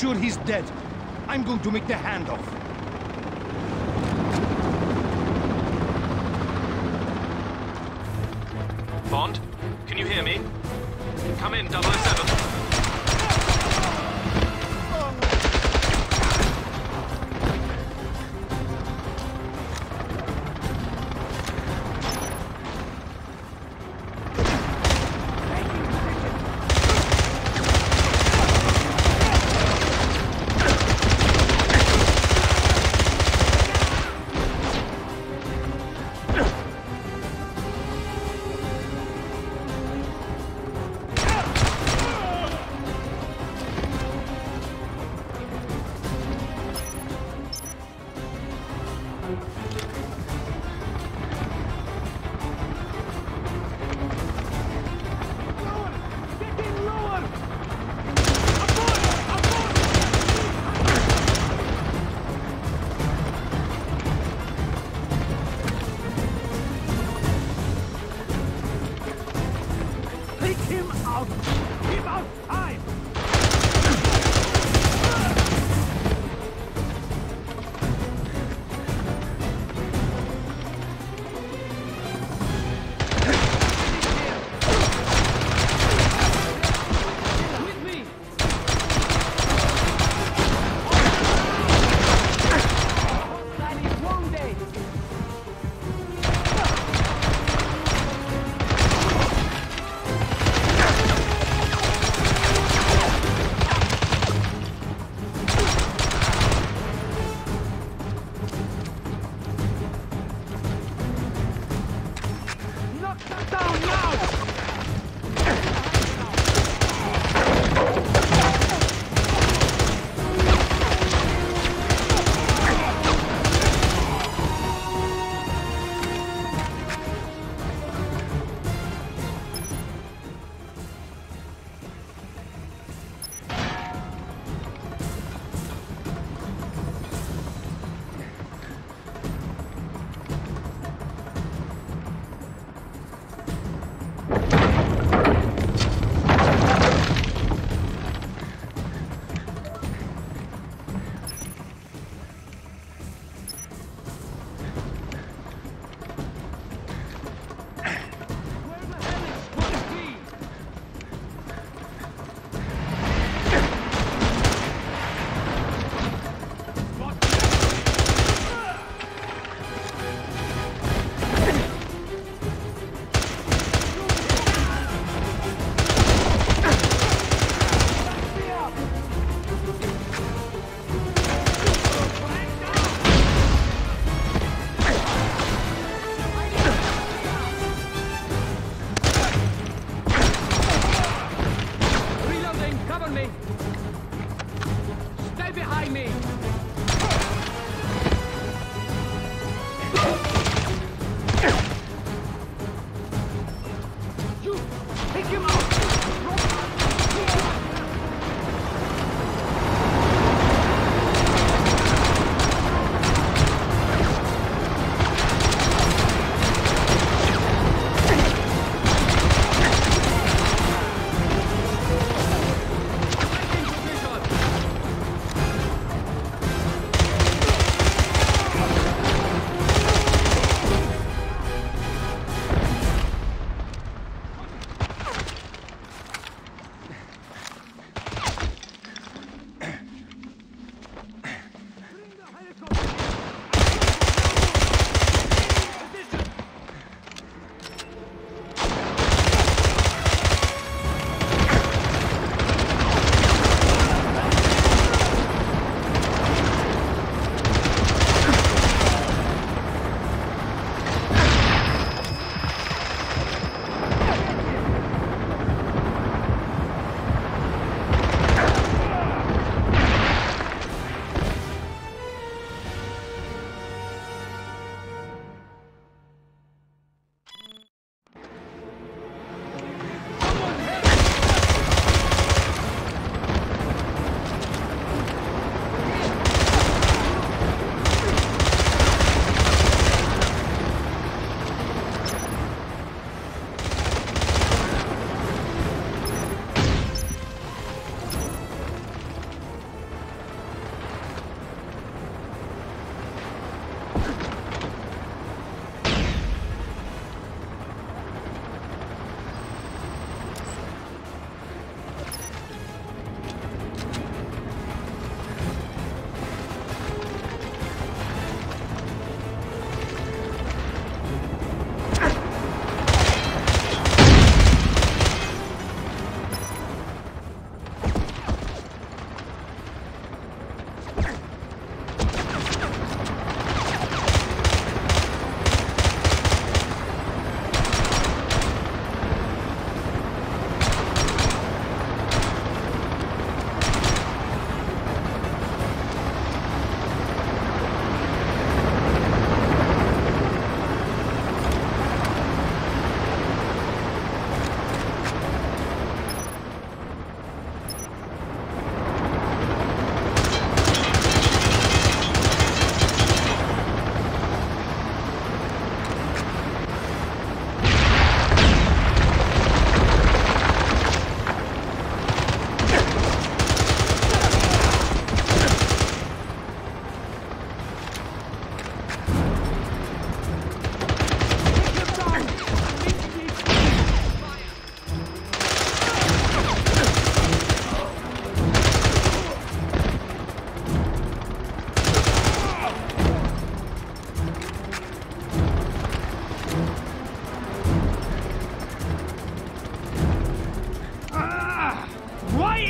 sure he's dead. I'm going to make the handoff. Bond, can you hear me? Come in, 007.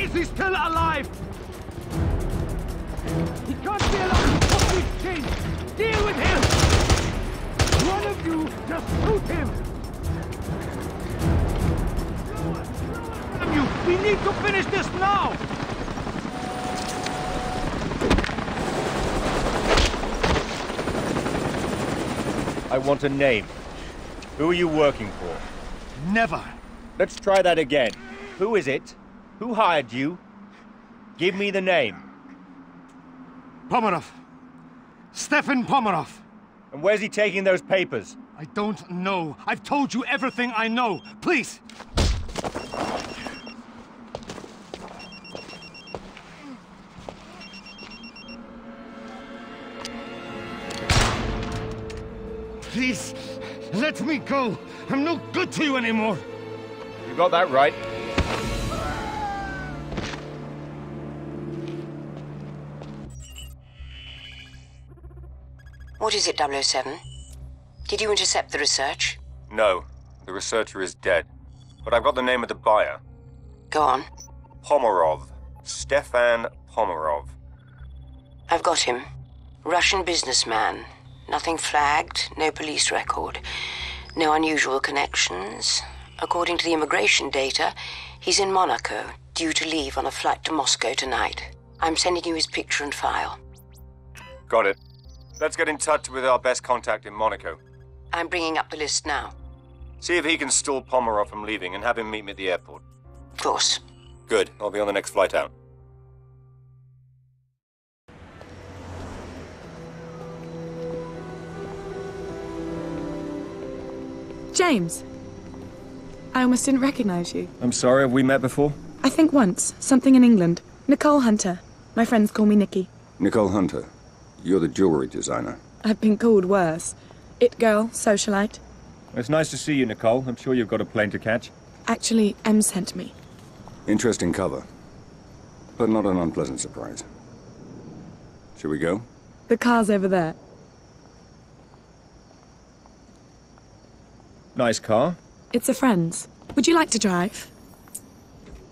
is he still alive? He can't be alive. to stop. Deal with him! One of you, just shoot him! Damn You. We need to finish this now! I want a name. Who are you working for? Never! Let's try that again. Who is it? Who hired you? Give me the name. Pomerov. Stefan Pomerov. And where's he taking those papers? I don't know. I've told you everything I know. Please! Please, let me go. I'm no good to you anymore. You got that right. What is it, 007? Did you intercept the research? No, the researcher is dead. But I've got the name of the buyer. Go on. Pomerov. Stefan Pomerov. I've got him. Russian businessman. Nothing flagged, no police record. No unusual connections. According to the immigration data, he's in Monaco, due to leave on a flight to Moscow tonight. I'm sending you his picture and file. Got it. Let's get in touch with our best contact in Monaco. I'm bringing up the list now. See if he can stall Pomerov from leaving and have him meet me at the airport. Of course. Good. I'll be on the next flight out. James. I almost didn't recognize you. I'm sorry, have we met before? I think once. Something in England. Nicole Hunter. My friends call me Nikki. Nicole Hunter, you're the jewelry designer. I've been called worse. It girl, socialite. It's nice to see you, Nicole. I'm sure you've got a plane to catch. Actually, M sent me. Interesting cover, but not an unpleasant surprise. Shall we go? The car's over there. Nice car. It's a friend's. Would you like to drive?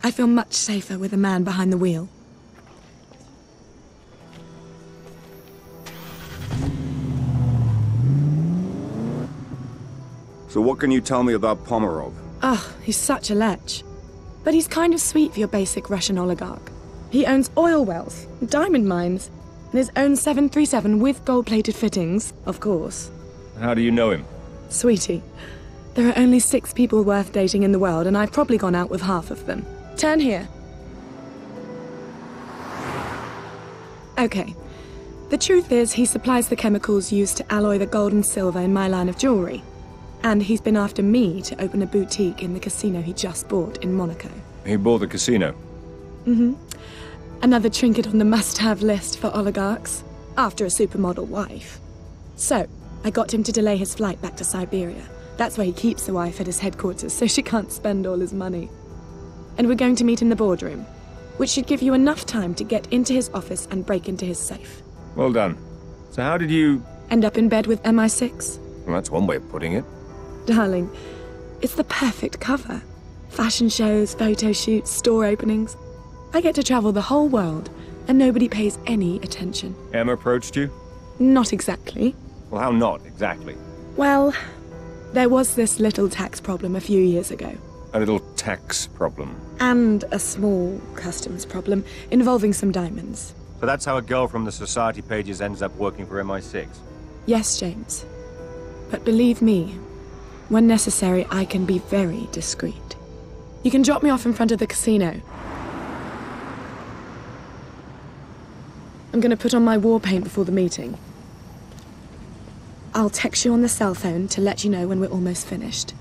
I feel much safer with a man behind the wheel. So what can you tell me about Pomerov? Oh, he's such a lech. But he's kind of sweet for your basic Russian oligarch. He owns oil wells, diamond mines, and his own 737 with gold-plated fittings, of course. How do you know him? Sweetie, there are only six people worth dating in the world, and I've probably gone out with half of them. Turn here. Okay. The truth is, he supplies the chemicals used to alloy the gold and silver in my line of jewelry. And he's been after me to open a boutique in the casino he just bought in Monaco. He bought the casino. Mhm. Another trinket on the must-have list for oligarchs, after a supermodel wife. So, I got him to delay his flight back to Siberia. That's where he keeps the wife at his headquarters, so she can't spend all his money. And we're going to meet in the boardroom, which should give you enough time to get into his office and break into his safe. Well done. So how did you... End up in bed with MI6? Well, that's one way of putting it. Darling, it's the perfect cover. Fashion shows, photo shoots, store openings. I get to travel the whole world, and nobody pays any attention. M approached you? Not exactly. Well, how not, exactly? Well, there was this little tax problem a few years ago, A little tax problem. and a small customs problem involving some diamonds. So that's how a girl from the society pages ends up working for MI6. Yes, James. But believe me, when necessary, I can be very discreet. You can drop me off in front of the casino. I'm gonna put on my war paint before the meeting. I'll text you on the cell phone to let you know when we're almost finished.